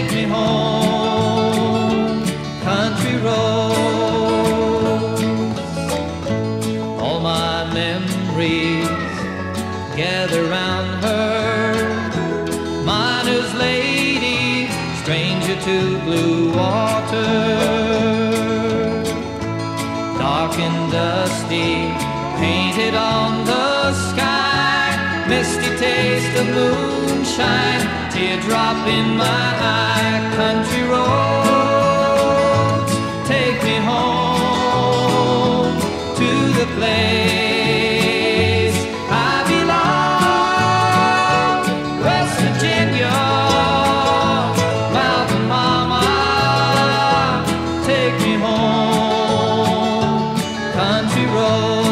take me home, country roads. All my memories gather round her, miner's lady, stranger to blue water. Dark and dusty, painted on the sky, misty taste of moonshine, teardrop in my eye, country roads, take me home to the place I belong, West Virginia, Mountain Mama, take me home, country roads.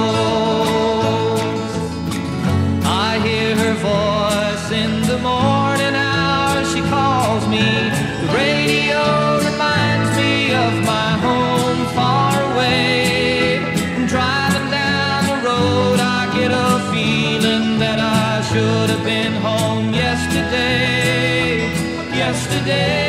Yesterday,